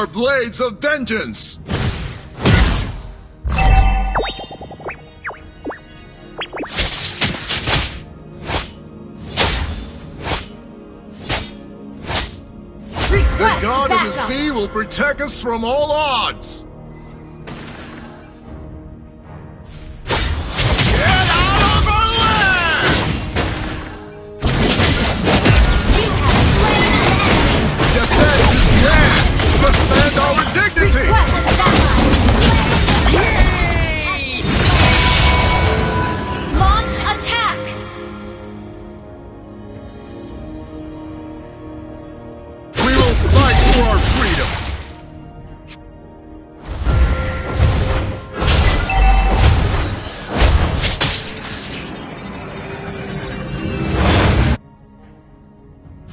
Our blades of vengeance! The god of the sea will protect us from all odds!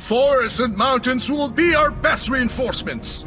Forests and mountains will be our best reinforcements!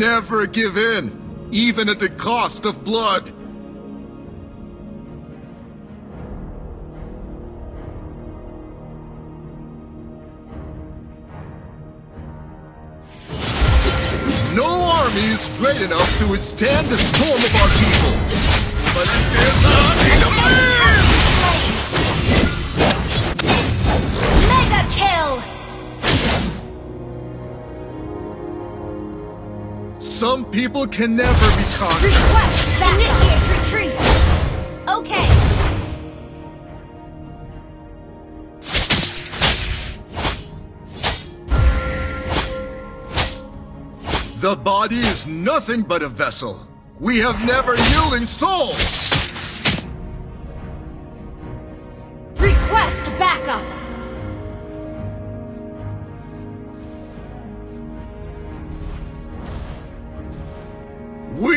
Never give in, even at the cost of blood. No army is great enough to withstand the storm of our people. But is army to Some people can never be conquered. Request backup. Initiate retreat. Okay. The body is nothing but a vessel. We have never yielding souls.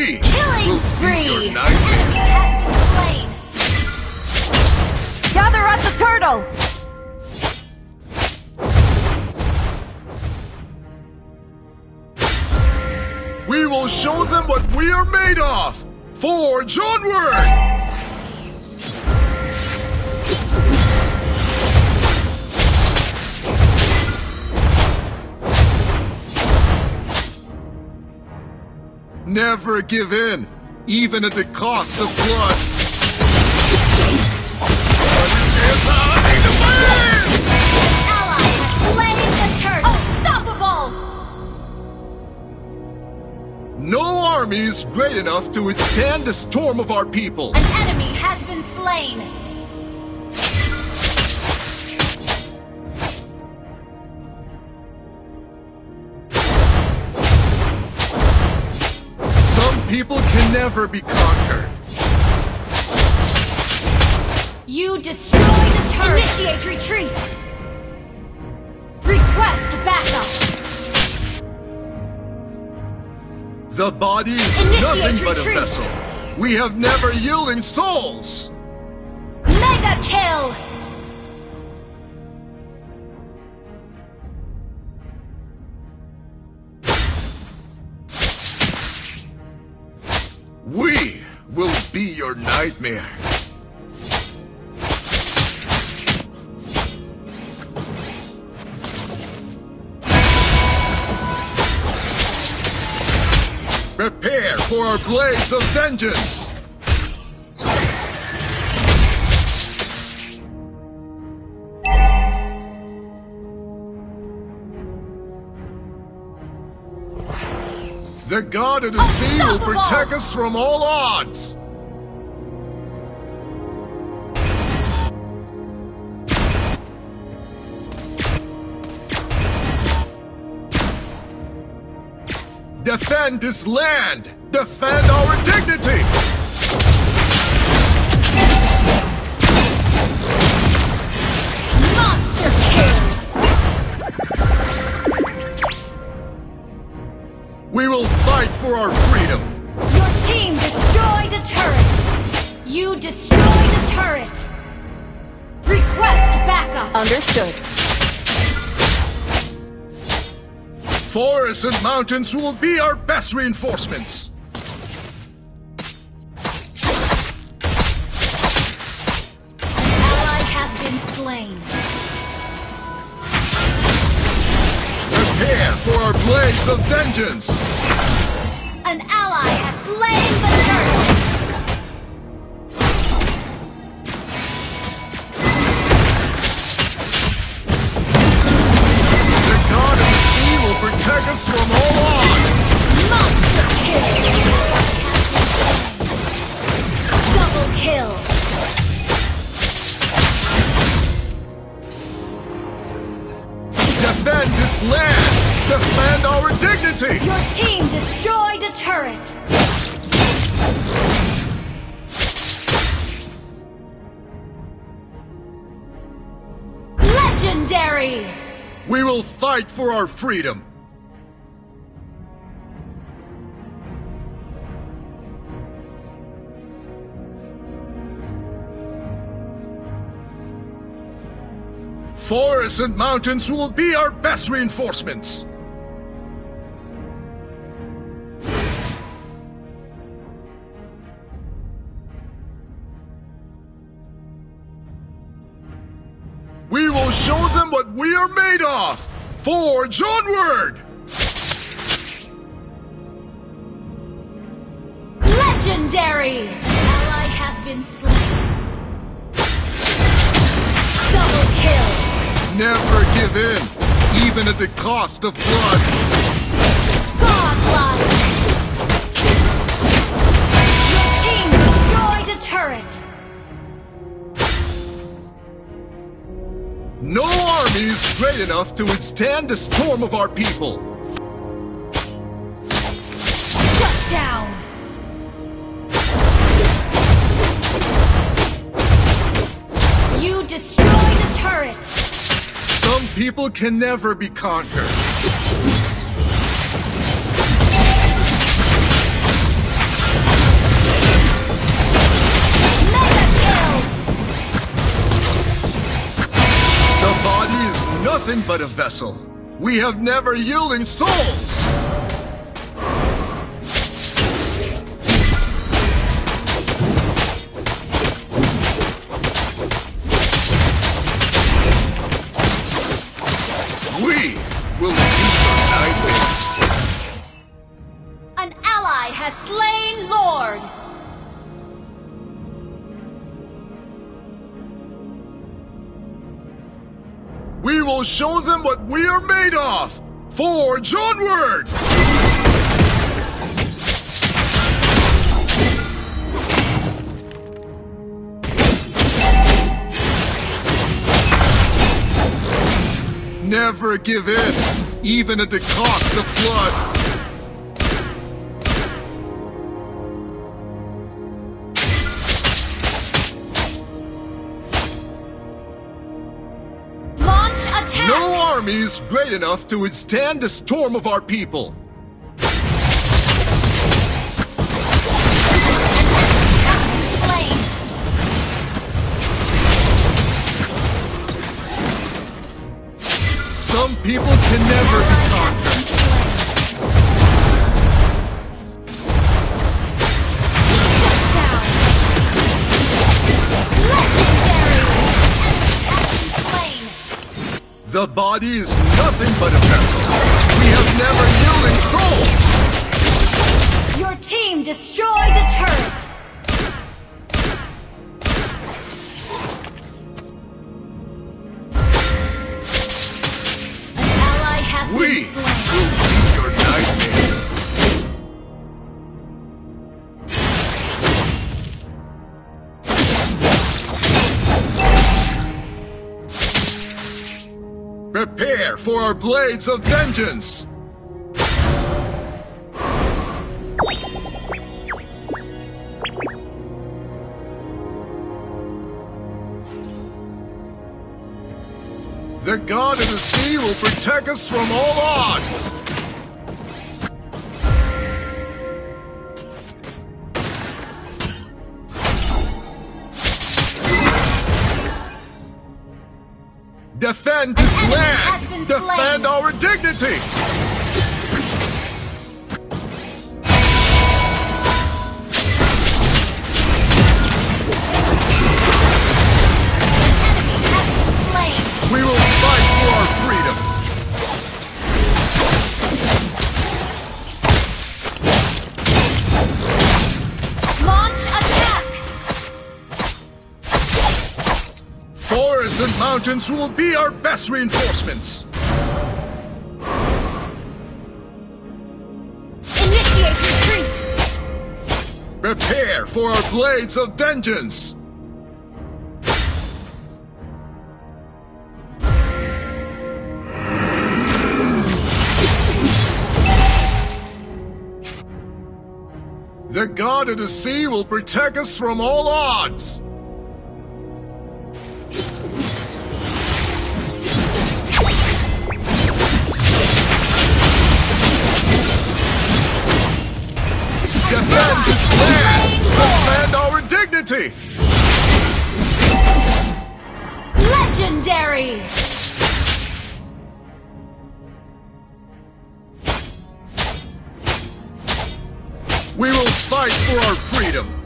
We Killing will spree. An enemy has been slain. Gather up the turtle. We will show them what we are made of. Forge onward! Never give in, even at the cost of blood. No army is great enough to withstand the storm of our people. An enemy has been slain. People can never be conquered. You destroy the turret. Initiate retreat. Request backup. The body is Initiate nothing but a vessel. We have never yielding souls. Mega kill. Your nightmare. Prepare for our blaze of vengeance! The god of the sea will protect us from all odds! Defend this land! Defend our dignity! Monster kill. We will fight for our freedom! Your team destroyed a turret! You destroyed a turret! Request backup! Understood. Forests and mountains will be our best reinforcements. Ally has been slain. Prepare for our blades of vengeance. Our dignity. Your team destroyed a turret! Legendary! We will fight for our freedom. Forests and mountains will be our best reinforcements. Will show them what we are made of! Forge onward! Legendary! Ally has been slain. Double kill! Never give in, even at the cost of blood. Is great enough to withstand the storm of our people. Shut down! You destroyed a turret! Some people can never be conquered. Mega kill! The body nothing but a vessel. We have never yielding souls. Will show them what we are made of. Forge onward! Never give in, even at the cost of blood. Attack! No army is great enough to withstand the storm of our people. Some people can never The body is nothing but a vessel. We have never yielding souls. Your team destroyed a turret! For our blades of vengeance! The god of the sea will protect us from all odds! Defend this enemy land! Defend slain. our dignity! Mountains will be our best reinforcements! Initiate retreat. Prepare for our blades of vengeance! The god of the sea will protect us from all odds! Our! Legendary. We will fight for our freedom!